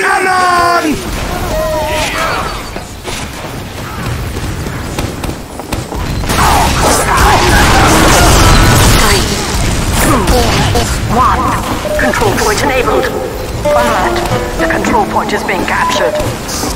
cannon! Three, two, one. Control point enabled. Alert. The control point is being captured.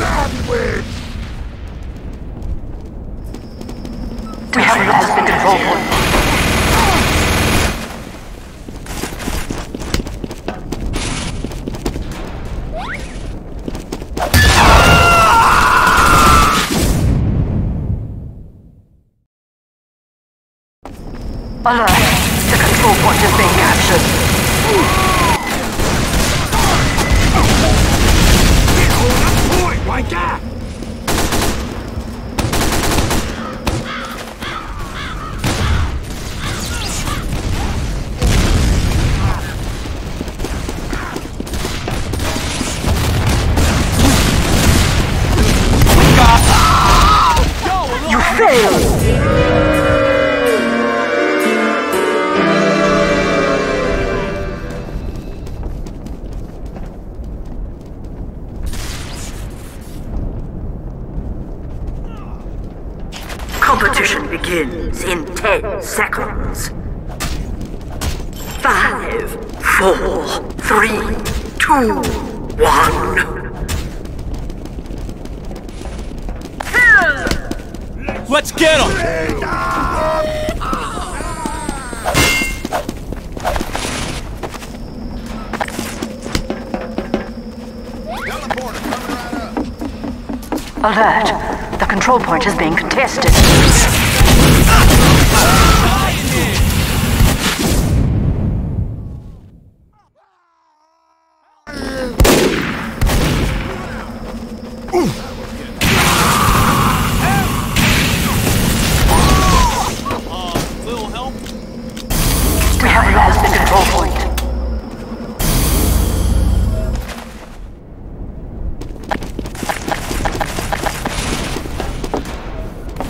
Sandwich! We have not been controlled. control. Alert.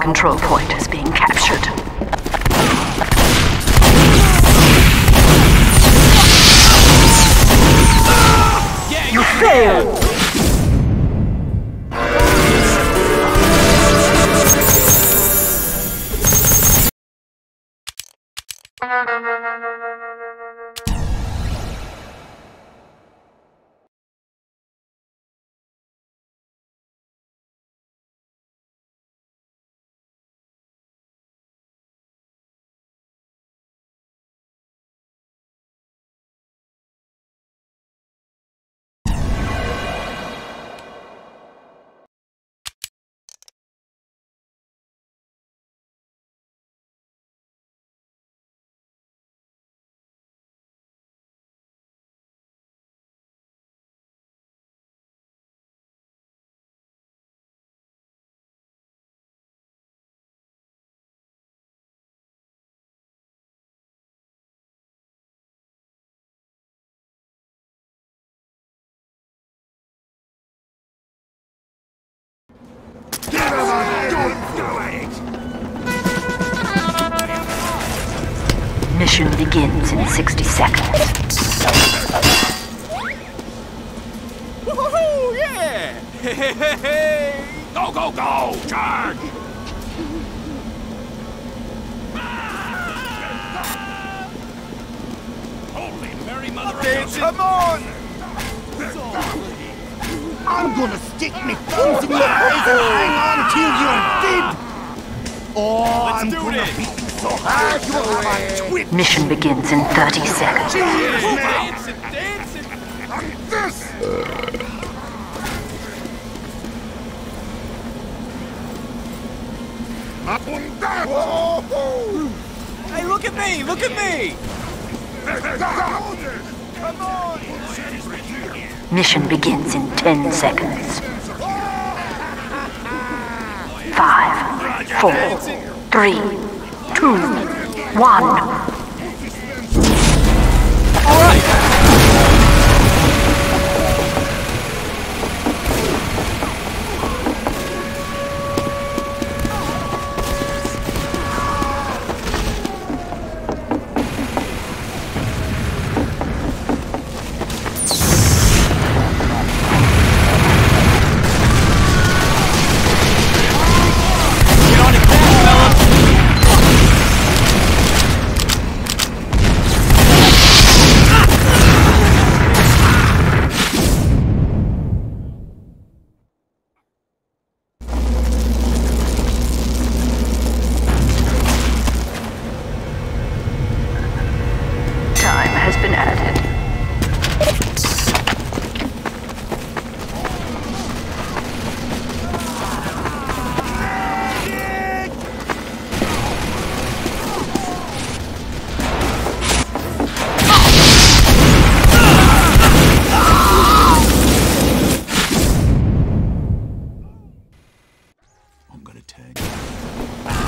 control. Mission begins in 60 seconds. Woohoo! Yeah! Go, go, go! Charge! Holy Mary Mother of come on! I'm gonna stick my thumbs in your eyes and hang on till you're dead! Oh, Let's I'm do gonna beat beat you so hard you'll have a twit! Mission begins in 30 seconds. Cheers now! Dancing, dancing! This! Up and down! Whoa! Hey, look at me! Look at me! Come on! Mission begins in 10 seconds. Five, four, three, two, one. Gonna tag.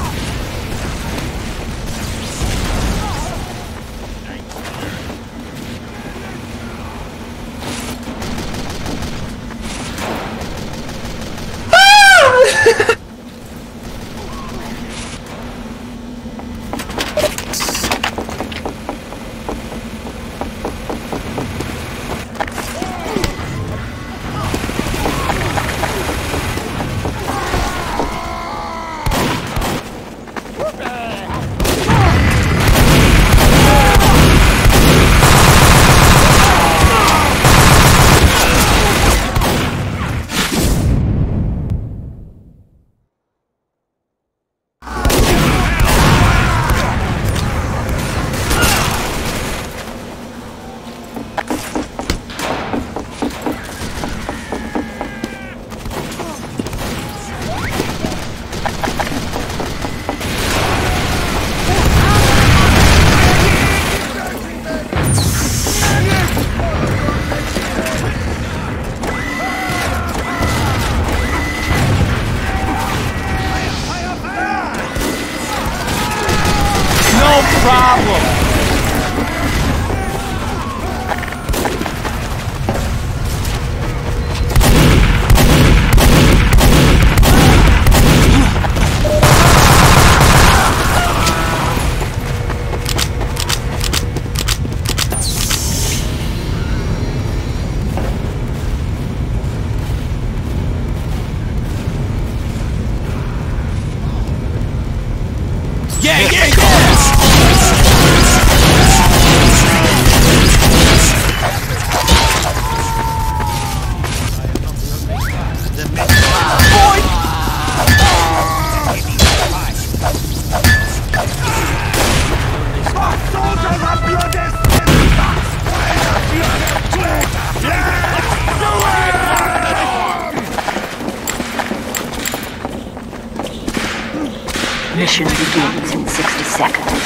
Mission begins in 60 seconds.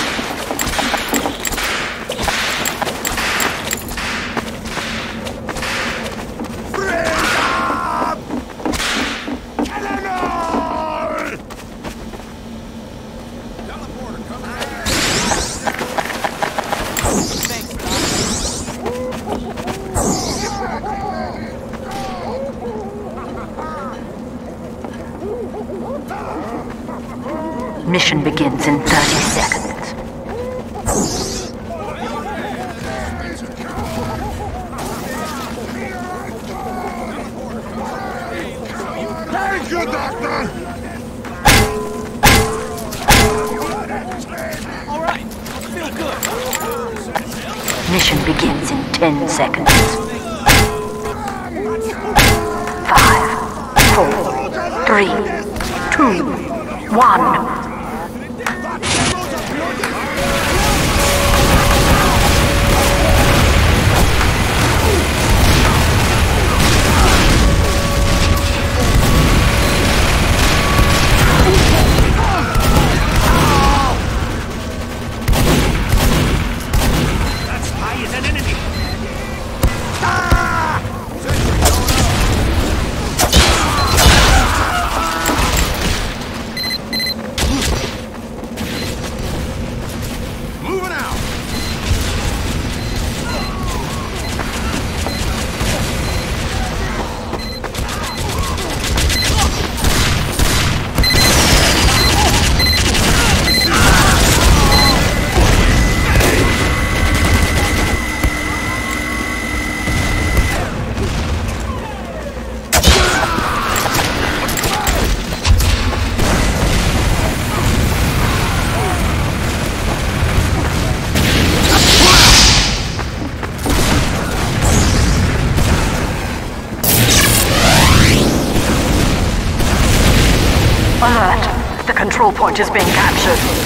control point is being captured.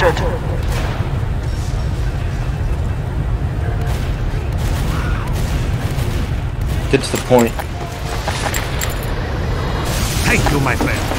captured. to the point. Thank you, my friend.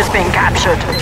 is being captured.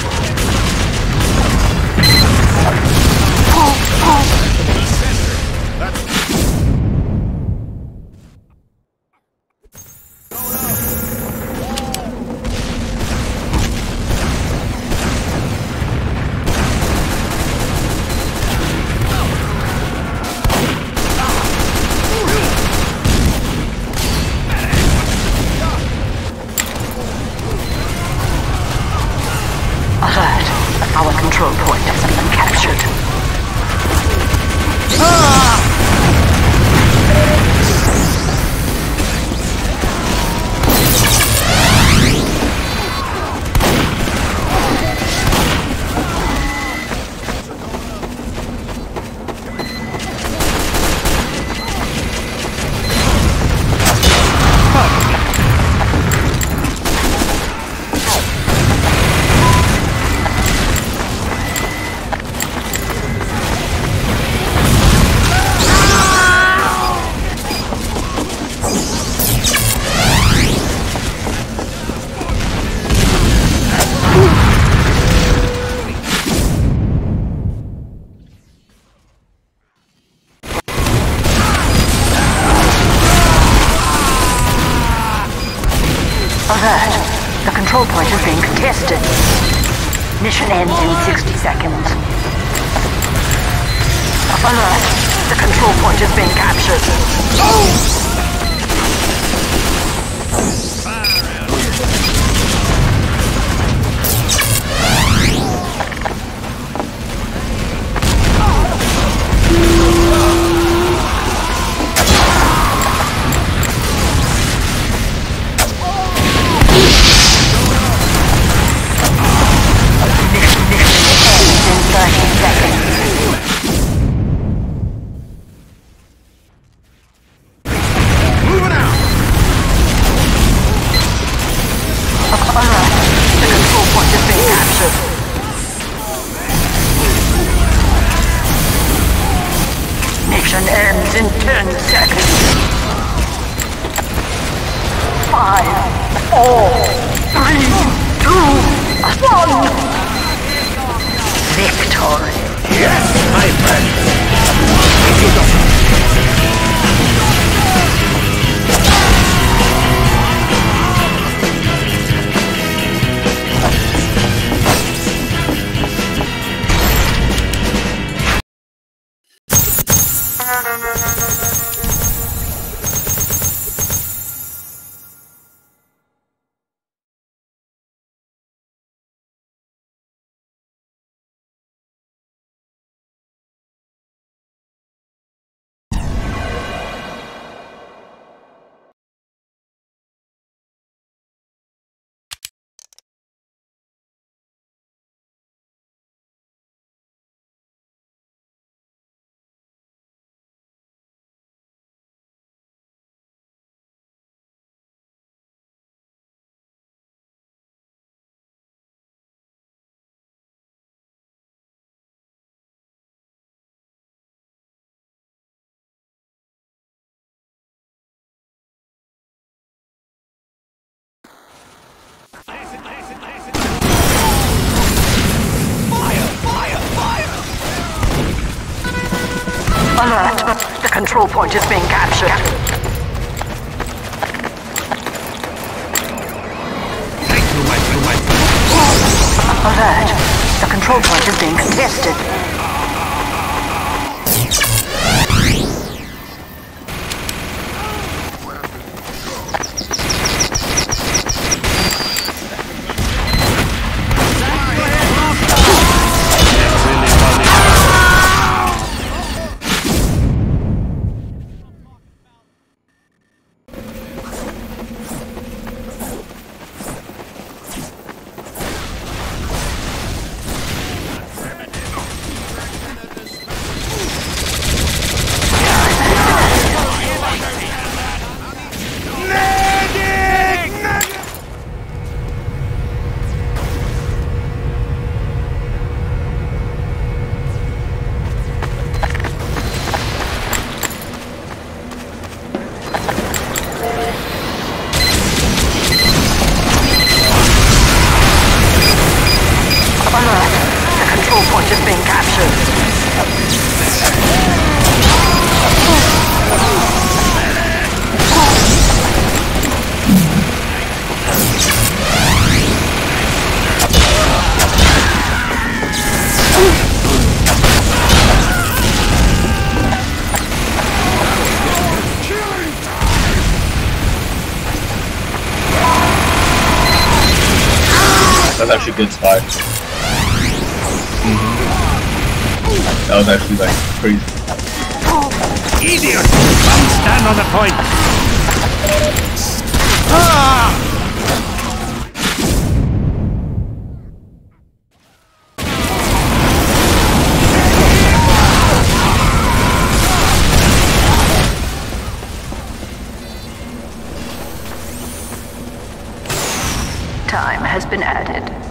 control point is being captured. Alert! The control point is being contested. Actually a good spot. That was actually like crazy. Idiot! Come stand on the point! Time has been added.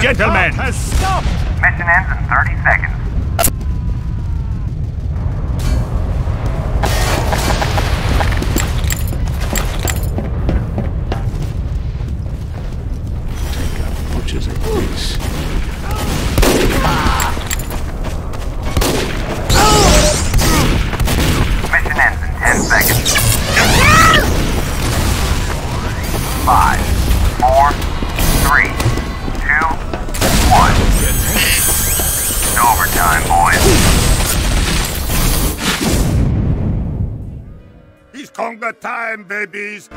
Gentlemen! Conga time, babies!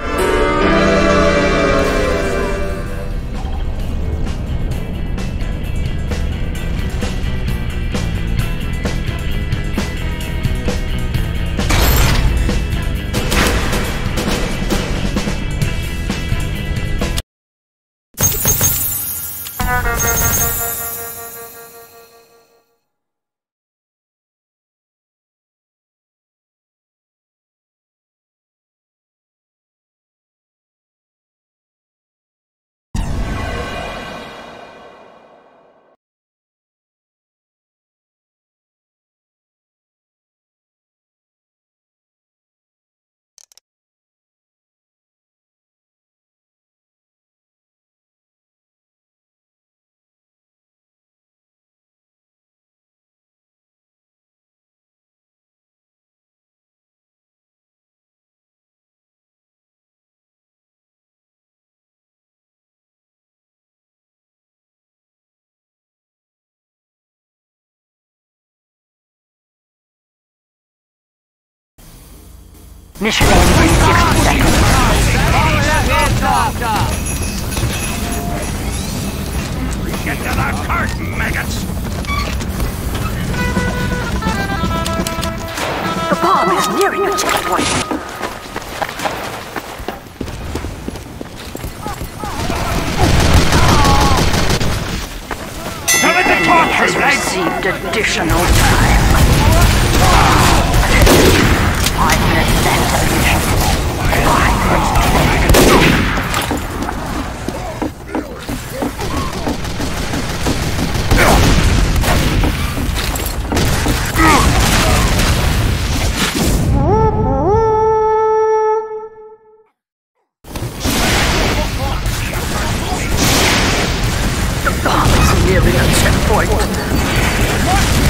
Mission in 60 seconds. Get to the cart, maggots! The bomb is nearing a checkpoint. Has received additional time. Five minutes nearing a checkpoint. One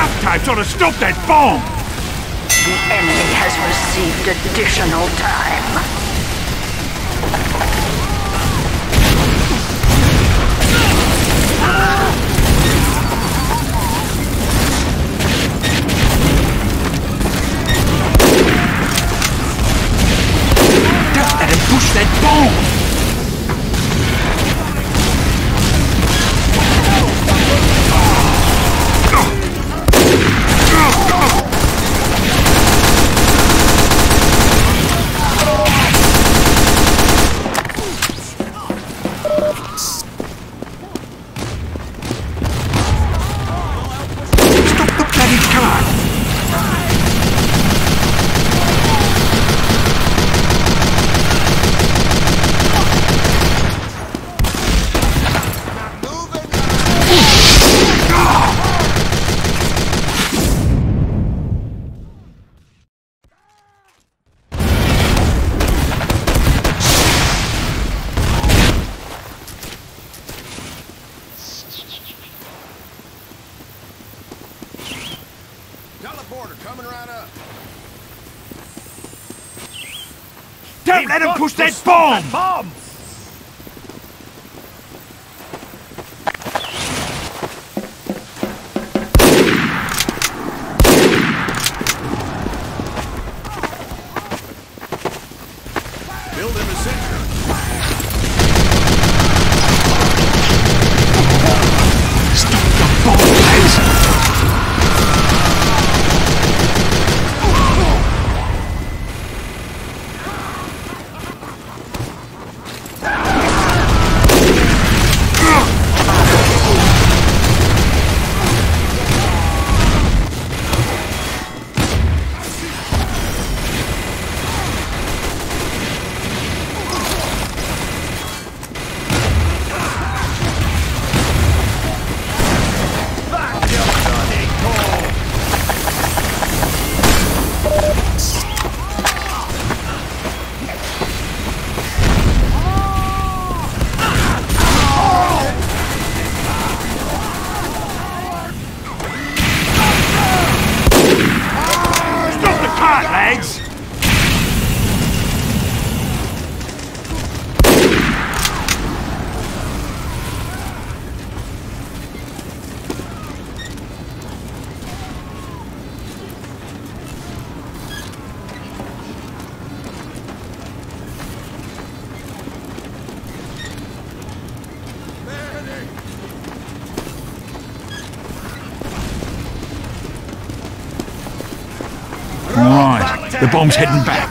rough types ought to stop that bomb! The enemy has received additional time. Storm's heading back.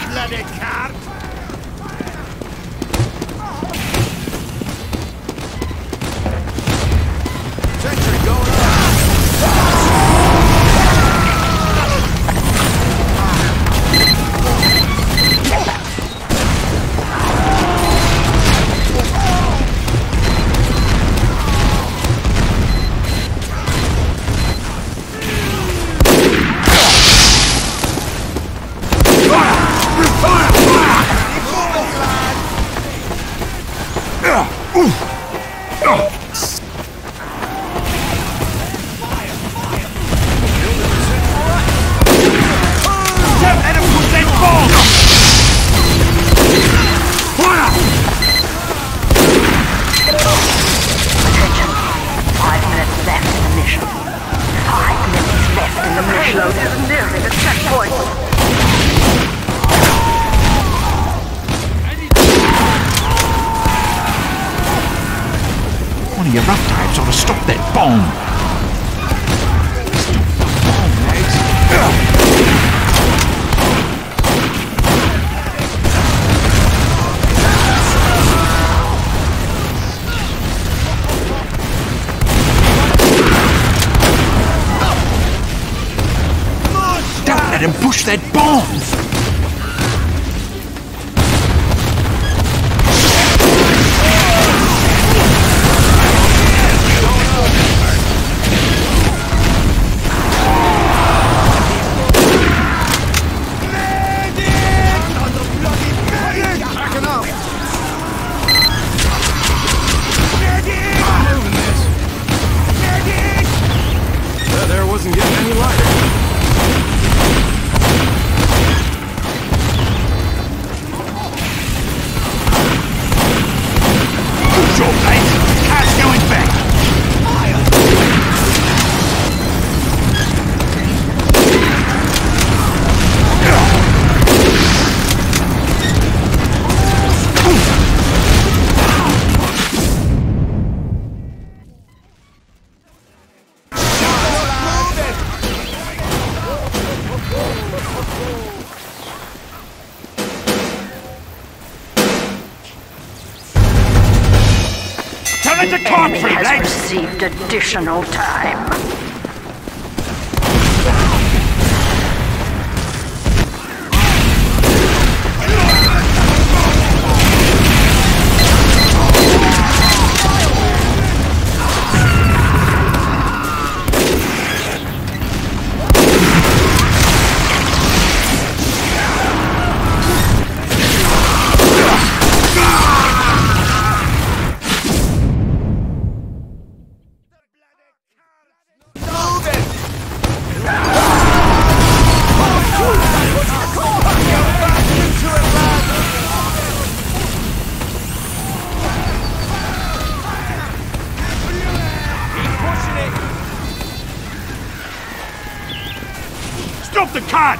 destruction. Five minutes left in the mission. The payload is nearing the checkpoint. One of your rough types ought to stop that bomb. that bombs! emotional time.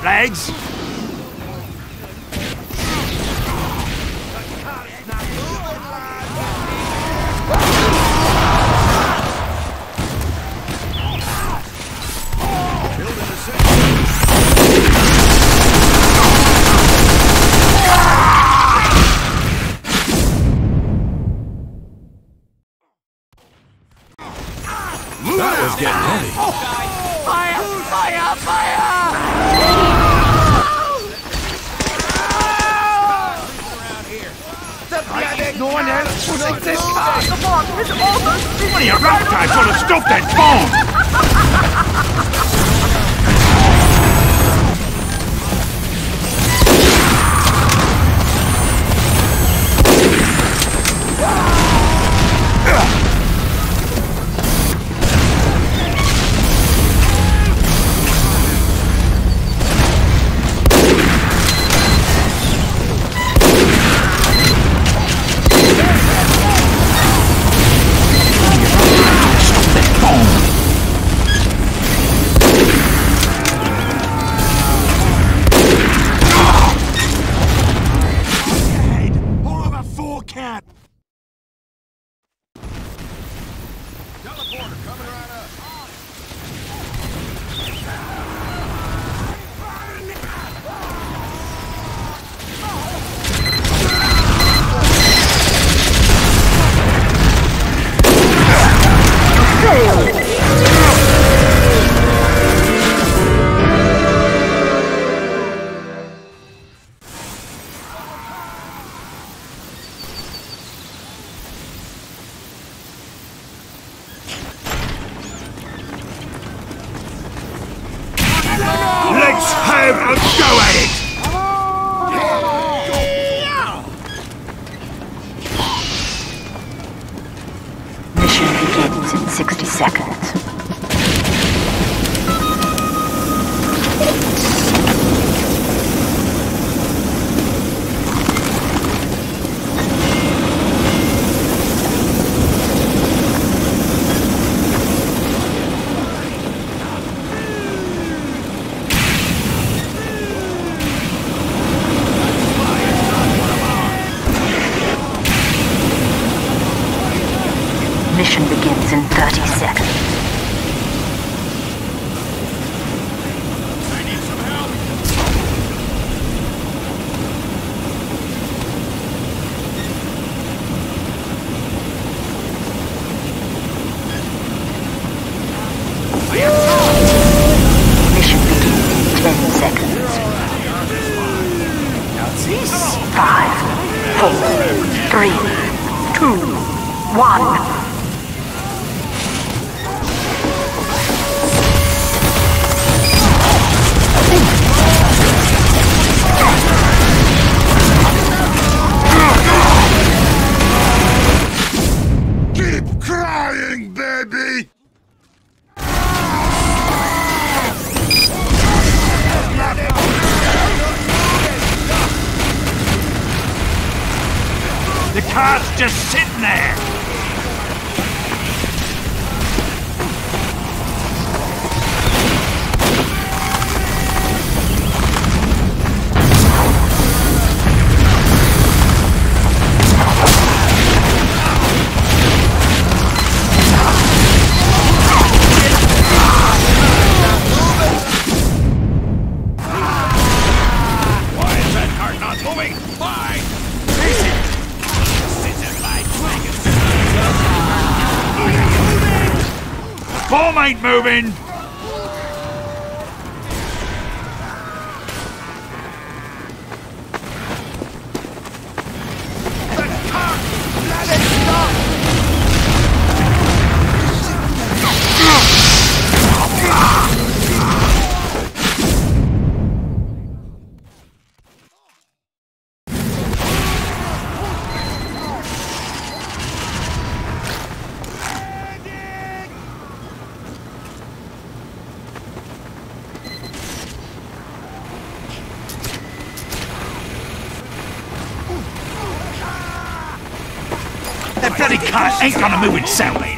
legs! The car's just sitting there. All ain't moving! ain't gonna move itself.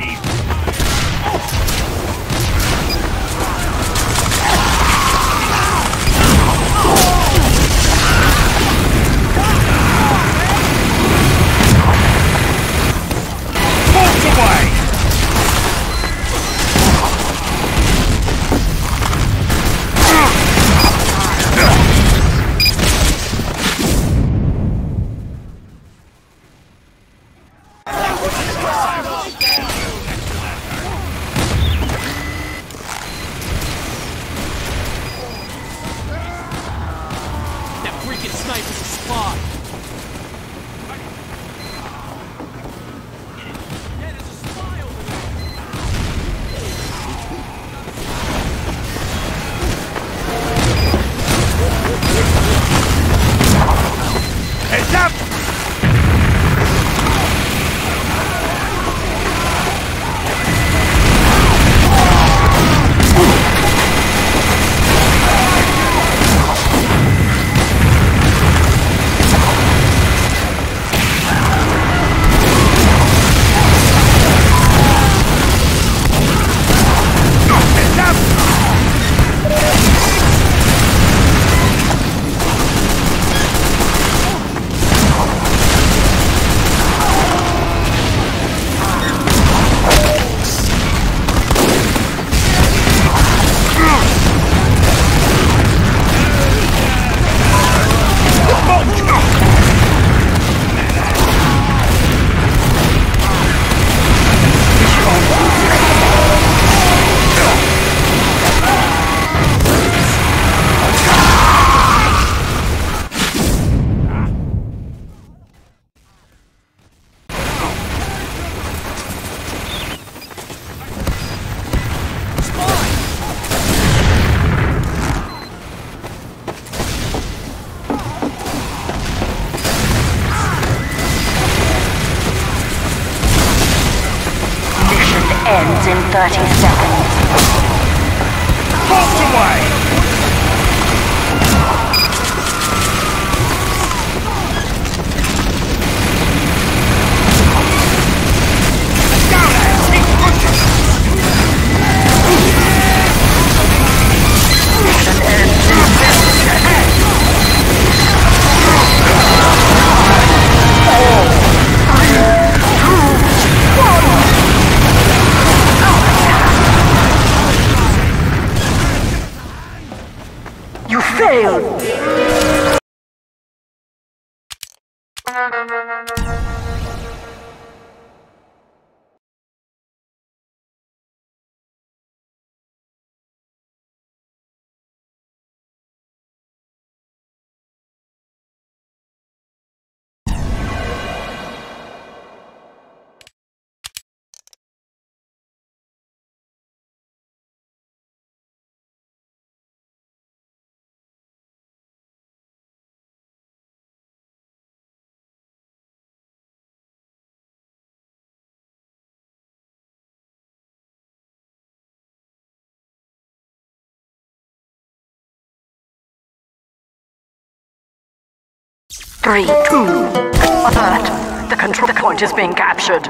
Failed! Three, two, alert! The control point is being captured.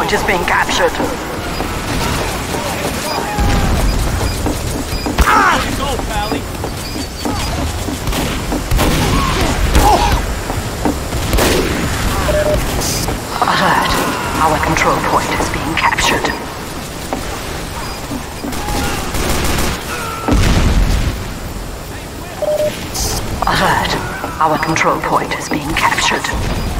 Point is being captured. Pally! Alert! Our control point is being captured. Alert! Our control point is being captured.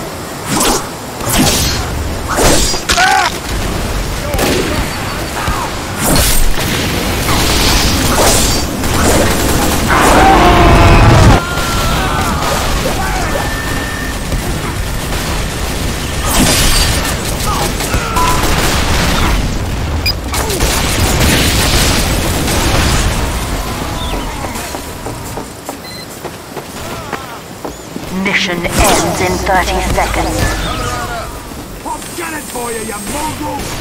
Mission ends in 30 seconds. It for you, you mongrel!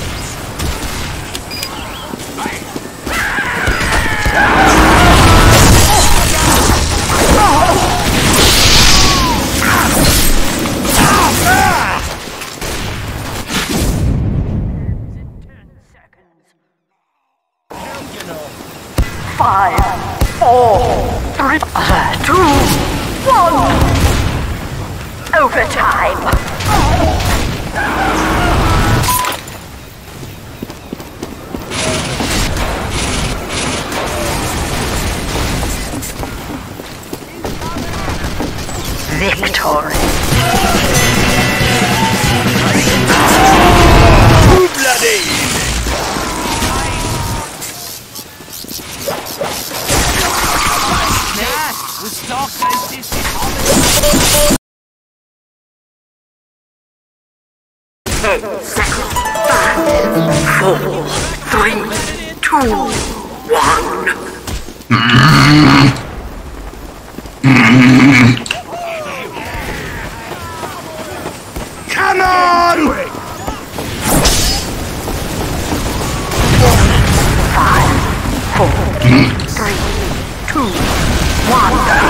one.